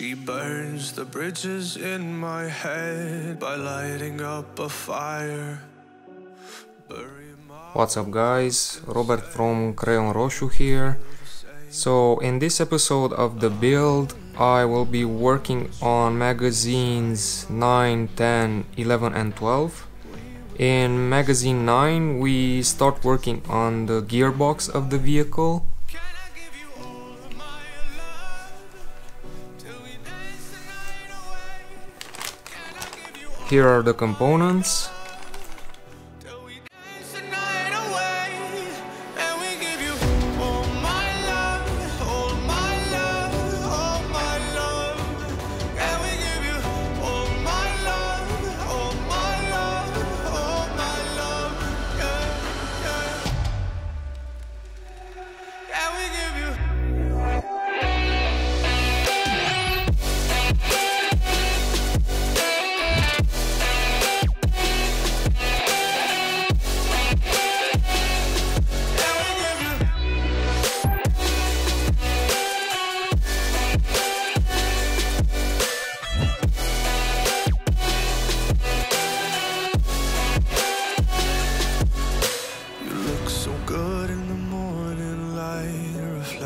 She burns the bridges in my head by lighting up a fire. What's up guys, Robert from creionROSU here. So in this episode of the build I will be working on magazines 9, 10, 11 and 12. In magazine 9 we start working on the gearbox of the vehicle. Here are the components.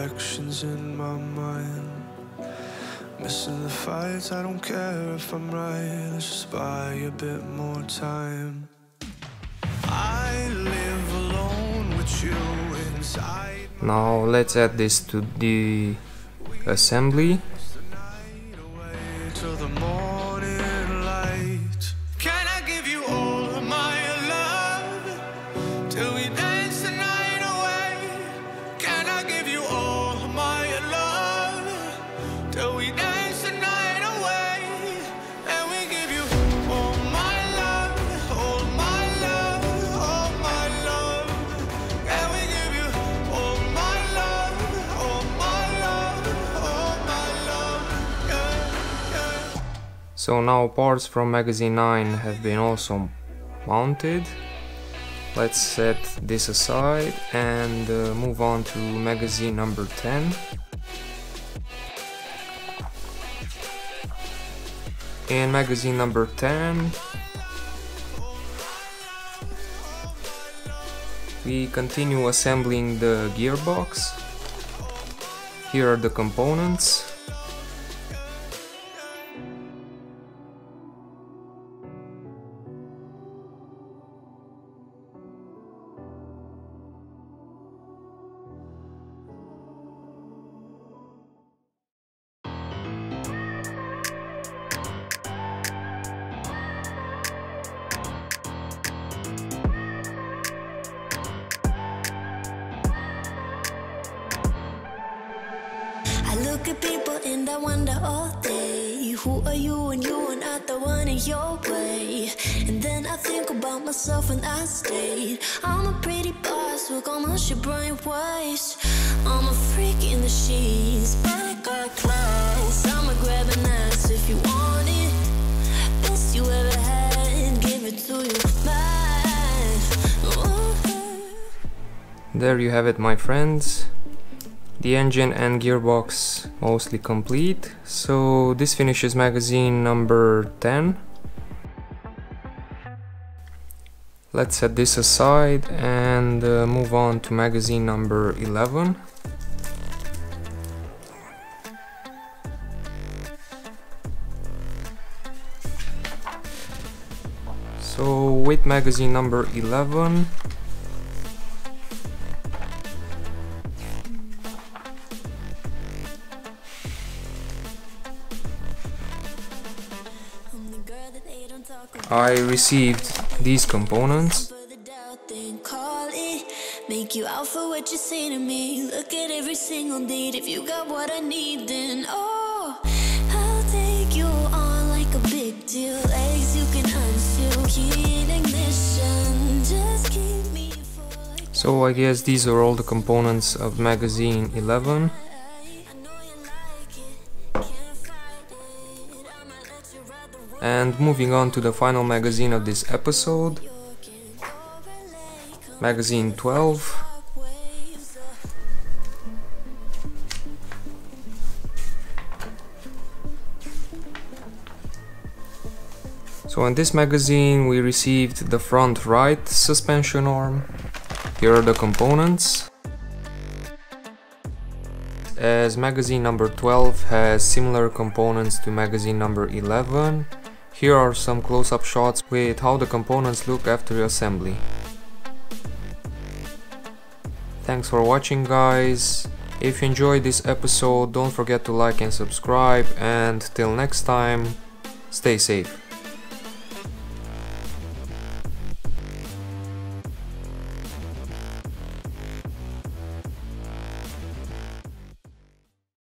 Reflections in my mind. Missing the fights, I don't care if I'm right. Let's just buy a bit more time. I live alone with you inside. Now let's add this to the assembly. So now parts from magazine 9 have been also mounted. Let's set this aside and uh, move on to magazine number 10. In magazine number 10 we continue assembling the gearbox. Here are the components. Look at people and I wonder all day Who are you and you are not the one in your way? And then I think about myself and I stayed I'm a pretty boss with almost your brain waste I'm a freak in the sheets, but I got class I'ma grab an ass if you want it. Best you ever had, give it to you. There you have it my friends. The engine and gearbox mostly complete. So this finishes magazine number 10. Let's set this aside and uh, move on to magazine number 11. So with magazine number 11 I received these components. For the doubt, then call it. Make you out for what you say to me. Look at every single need. If you got what I need, then oh, I'll take you on like a big deal. Legs you can unseal, key in ignition. Just keep me So I guess these are all the components of magazine 11. And moving on to the final magazine of this episode, magazine 12. So in this magazine we received the front right suspension arm, here are the components. As magazine number 12 has similar components to magazine number 11, here are some close-up shots with how the components look after the assembly. Thanks for watching guys. If you enjoyed this episode, don't forget to like and subscribe and till next time, stay safe.